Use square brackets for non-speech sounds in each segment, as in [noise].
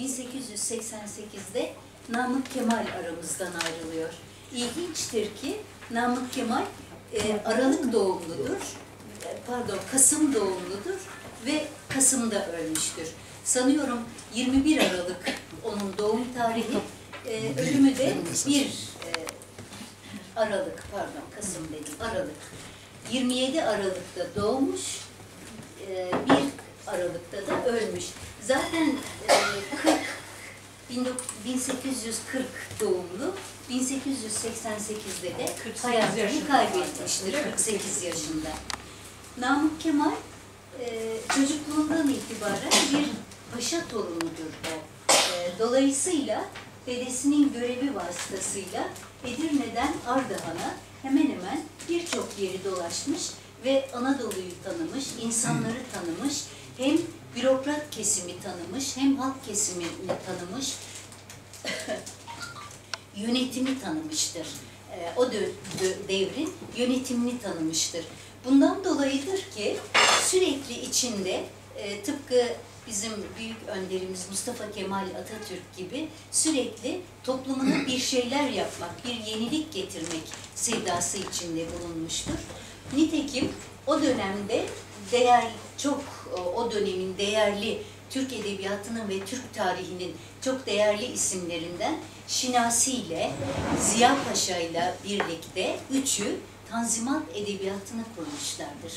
1888'de Namık Kemal aramızdan ayrılıyor. İlginçtir ki Namık Kemal e, Aralık doğumludur, e, pardon Kasım doğumludur ve Kasım'da ölmüştür. Sanıyorum 21 Aralık onun doğum tarihi, e, ölümü de 1 e, Aralık, pardon Kasım dedim, Aralık. 27 Aralık'ta doğmuş, e, 1 Aralık'ta da ölmüş. Zaten e, 40 1840 doğumlu, 1888'de de 48 hayatını kaybetmiştir, 48 yaşında. Namık Kemal e, çocukluğundan itibaren bir paşa torunudur o. E, dolayısıyla dedesinin görevi vasıtasıyla Edirne'den Ardahan'a hemen hemen birçok yeri dolaşmış ve Anadolu'yu tanımış, insanları tanımış, hem bürokrat kesimi tanımış, hem halk kesimini tanımış, [coughs] yönetimi tanımıştır. Ee, o dö- dö- devrin yönetimini tanımıştır. Bundan dolayıdır ki sürekli içinde e, tıpkı bizim büyük önderimiz Mustafa Kemal Atatürk gibi sürekli toplumuna bir şeyler yapmak, bir yenilik getirmek sevdası içinde bulunmuştur. Nitekim o dönemde değer çok o dönemin değerli Türk edebiyatının ve Türk tarihinin çok değerli isimlerinden Şinasi ile Ziya Paşa ile birlikte üçü Tanzimat Edebiyatı'nı kurmuşlardır.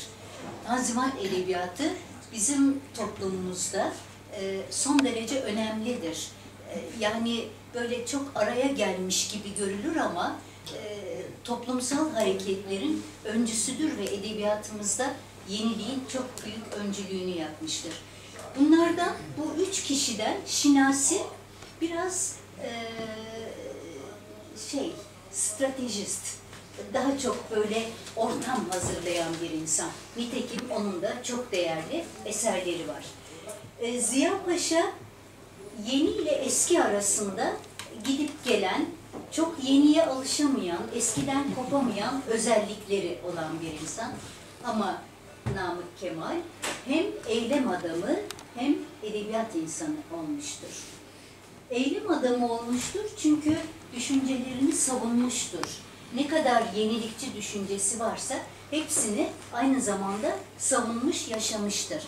Tanzimat Edebiyatı bizim toplumumuzda e, son derece önemlidir. E, yani böyle çok araya gelmiş gibi görülür ama e, toplumsal hareketlerin öncüsüdür ve edebiyatımızda yeniliğin çok büyük öncülüğünü yapmıştır. Bunlardan bu üç kişiden Şinasi biraz e, şey stratejist, daha çok böyle ortam hazırlayan bir insan. Nitekim onun da çok değerli eserleri var. E, Ziya Paşa yeni ile eski arasında gidip gelen, çok yeniye alışamayan, eskiden kopamayan özellikleri olan bir insan. Ama Namık Kemal hem eylem adamı hem edebiyat insanı olmuştur. Eylem adamı olmuştur çünkü düşüncelerini savunmuştur. Ne kadar yenilikçi düşüncesi varsa hepsini aynı zamanda savunmuş, yaşamıştır.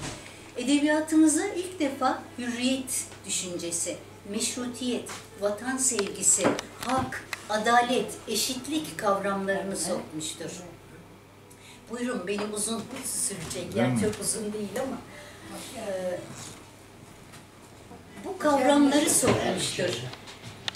Edebiyatımıza ilk defa hürriyet düşüncesi, meşrutiyet, vatan sevgisi, hak, adalet, eşitlik kavramlarını sokmuştur. Buyurun benim uzun [laughs] sürecek yer çok uzun değil ama e, bu kavramları sokmuştur.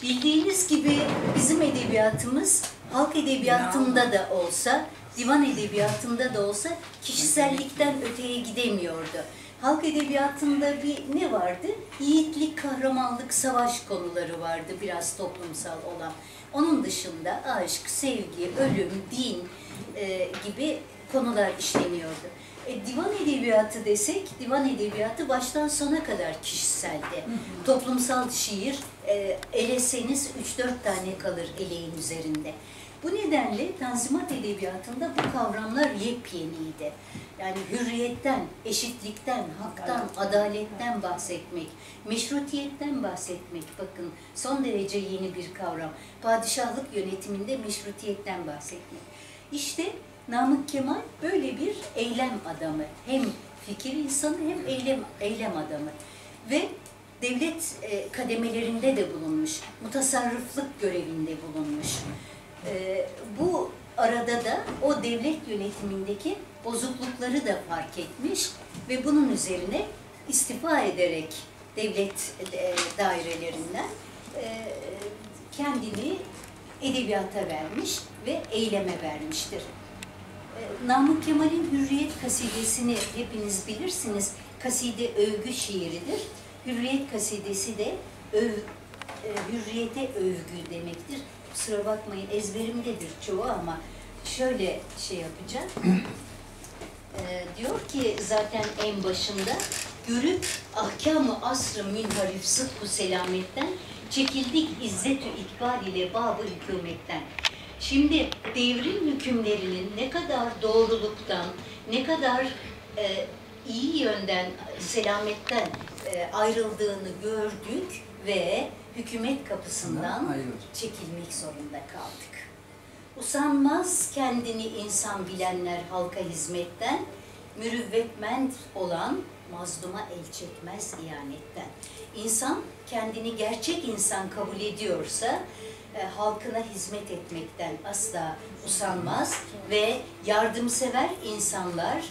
Bildiğiniz gibi bizim edebiyatımız halk edebiyatında da olsa, divan edebiyatında da olsa kişisellikten öteye gidemiyordu. Halk edebiyatında bir ne vardı? Yiğitlik, kahramanlık, savaş konuları vardı biraz toplumsal olan. Onun dışında aşk, sevgi, ölüm, din e, gibi konular işleniyordu. E, divan edebiyatı desek, divan edebiyatı baştan sona kadar kişiseldi. Toplumsal şiir, e, eleseniz 3-4 tane kalır eleğin üzerinde. Bu nedenle Tanzimat Edebiyatı'nda bu kavramlar yepyeniydi. Yani hürriyetten, eşitlikten, haktan, adaletten bahsetmek, meşrutiyetten bahsetmek bakın son derece yeni bir kavram. Padişahlık yönetiminde meşrutiyetten bahsetmek. İşte Namık Kemal böyle bir eylem adamı. Hem fikir insanı hem eylem, eylem adamı. Ve devlet e, kademelerinde de bulunmuş. Mutasarrıflık görevinde bulunmuş. E, bu arada da o devlet yönetimindeki bozuklukları da fark etmiş ve bunun üzerine istifa ederek devlet e, dairelerinden e, kendini edebiyata vermiş ve eyleme vermiştir. E, Namık Kemal'in Hürriyet kasidesini hepiniz bilirsiniz. Kaside övgü şiiridir. Hürriyet kasidesi de öv, hürriyete övgü demektir. Kusura bakmayın ezberimdedir çoğu ama şöyle şey yapacağım. [clears throat] E, diyor ki zaten en başında görüp ahkamı asrı münharif sıdku selametten çekildik izzetü ikbal ile babı hükümetten. Şimdi devrin hükümlerinin ne kadar doğruluktan, ne kadar e, iyi yönden, selametten ayrıldığını gördük ve hükümet kapısından çekilmek zorunda kaldık. Usanmaz kendini insan bilenler halka hizmetten, mürüvvetmend olan mazluma el çekmez ihanetten. İnsan kendini gerçek insan kabul ediyorsa e, halkına hizmet etmekten asla usanmaz ve yardımsever insanlar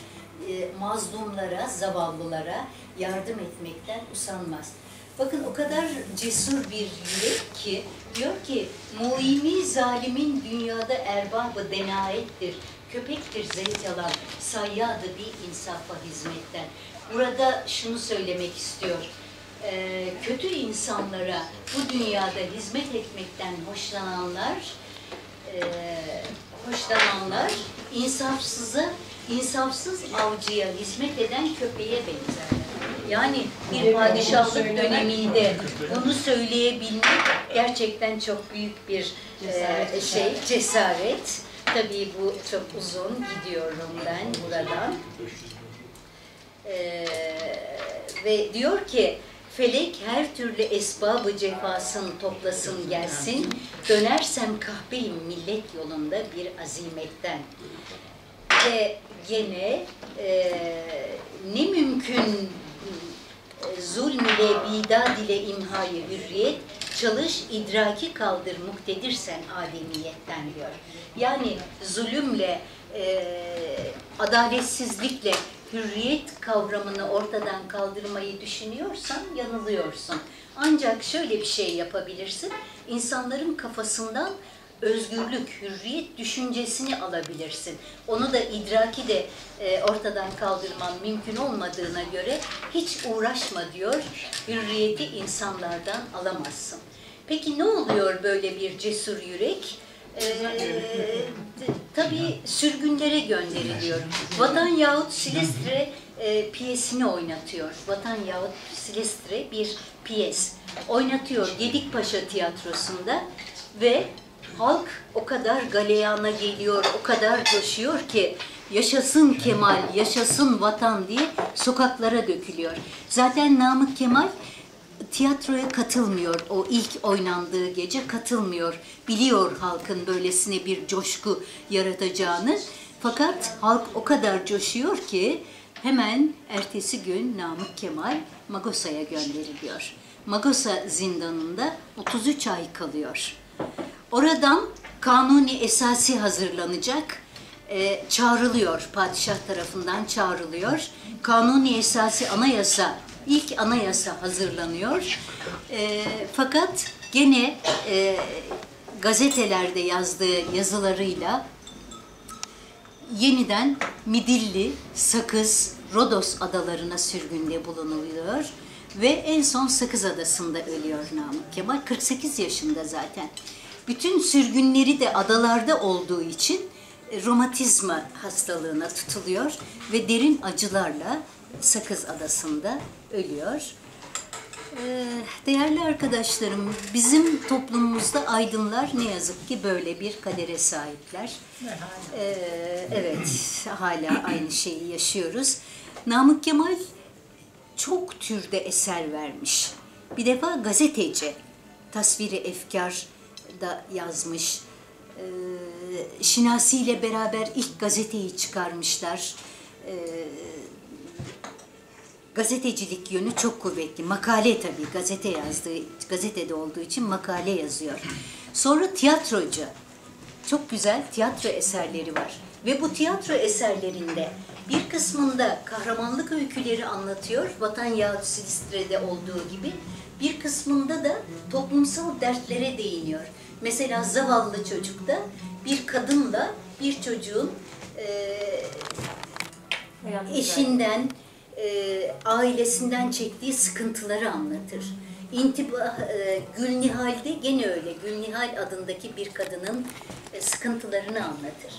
e, mazlumlara, zavallılara yardım etmekten usanmaz. Bakın o kadar cesur bir yürek ki diyor ki muimi zalimin dünyada erbabı denaettir. Köpektir zeyt yalan, sayyadı bir insafa hizmetten. Burada şunu söylemek istiyor. Ee, kötü insanlara bu dünyada hizmet etmekten hoşlananlar e, hoşlananlar insafsıza, insafsız avcıya hizmet eden köpeğe benzerler. Yani bir padişahlık döneminde bunu söyleyebilmek gerçekten çok büyük bir e, şey, cesaret. Tabii bu çok uzun gidiyorum ben buradan. E, ve diyor ki Felek her türlü esbabı cefasın toplasın gelsin. Dönersem kahpeyim millet yolunda bir azimetten. Ve gene e, ne mümkün e, zulm ile bidad ile imhayı hürriyet çalış idraki kaldır muktedirsen ademiyetten diyor. Yani zulümle e, adaletsizlikle hürriyet kavramını ortadan kaldırmayı düşünüyorsan yanılıyorsun. Ancak şöyle bir şey yapabilirsin. İnsanların kafasından özgürlük, hürriyet düşüncesini alabilirsin. Onu da idraki de e, ortadan kaldırman mümkün olmadığına göre hiç uğraşma diyor. Hürriyeti insanlardan alamazsın. Peki ne oluyor böyle bir cesur yürek? Ee, tabii sürgünlere gönderiliyor. Vatan yahut Silestre e, piyesini oynatıyor. Vatan yahut Silestre bir piyes oynatıyor Gedikpaşa tiyatrosunda ve halk o kadar galeyana geliyor, o kadar coşuyor ki yaşasın Kemal, yaşasın vatan diye sokaklara dökülüyor. Zaten Namık Kemal tiyatroya katılmıyor. O ilk oynandığı gece katılmıyor. Biliyor halkın böylesine bir coşku yaratacağını. Fakat halk o kadar coşuyor ki hemen ertesi gün Namık Kemal Magosa'ya gönderiliyor. Magosa zindanında 33 ay kalıyor. Oradan kanuni esası hazırlanacak. Ee, çağrılıyor, padişah tarafından çağrılıyor. Kanuni esası anayasa ilk anayasa hazırlanıyor. E, fakat gene e, gazetelerde yazdığı yazılarıyla yeniden Midilli, Sakız, Rodos adalarına sürgünde bulunuluyor ve en son Sakız Adası'nda ölüyor Namık Kemal. 48 yaşında zaten. Bütün sürgünleri de adalarda olduğu için e, romatizma hastalığına tutuluyor ve derin acılarla Sakız Adası'nda ölüyor. Ee, değerli arkadaşlarım, bizim toplumumuzda aydınlar ne yazık ki böyle bir kadere sahipler. Ee, evet, hala aynı şeyi yaşıyoruz. Namık Kemal çok türde eser vermiş. Bir defa gazeteci, tasviri efkar da yazmış. Ee, Şinasi ile beraber ilk gazeteyi çıkarmışlar. Ee, gazetecilik yönü çok kuvvetli. Makale tabii gazete yazdığı, gazetede olduğu için makale yazıyor. Sonra tiyatrocu. Çok güzel tiyatro eserleri var. Ve bu tiyatro eserlerinde bir kısmında kahramanlık öyküleri anlatıyor. Vatan yahut Silistre'de olduğu gibi. Bir kısmında da toplumsal dertlere değiniyor. Mesela zavallı çocukta bir kadınla bir çocuğun e, eşinden, e, ailesinden çektiği sıkıntıları anlatır. İntibah, e, Gülnihal'de gene öyle. Gülnihal adındaki bir kadının e, sıkıntılarını anlatır.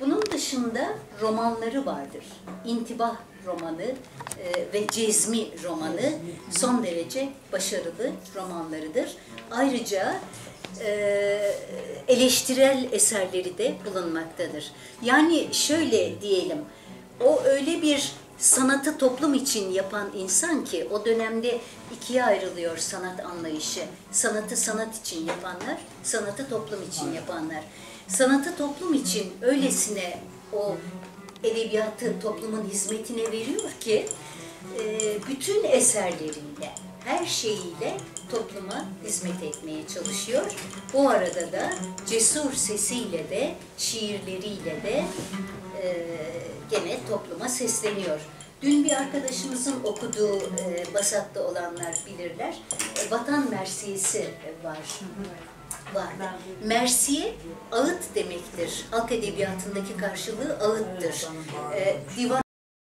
Bunun dışında romanları vardır. İntibah romanı e, ve Cezmi romanı son derece başarılı romanlarıdır. Ayrıca eleştirel eserleri de bulunmaktadır. Yani şöyle diyelim, o öyle bir sanatı toplum için yapan insan ki o dönemde ikiye ayrılıyor sanat anlayışı. Sanatı sanat için yapanlar, sanatı toplum için yapanlar. Sanatı toplum için öylesine o edebiyatı toplumun hizmetine veriyor ki e, bütün eserleriyle, her şeyiyle topluma hizmet etmeye çalışıyor. Bu arada da cesur sesiyle de, şiirleriyle de e, gene topluma sesleniyor. Dün bir arkadaşımızın okuduğu, e, Basat'ta olanlar bilirler, e, Vatan Mersiyesi var. Vardı. Mersiye ağıt demektir. Halk edebiyatındaki karşılığı ağıttır. E, divan